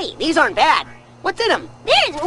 Hey, these aren't bad. What's in them? There's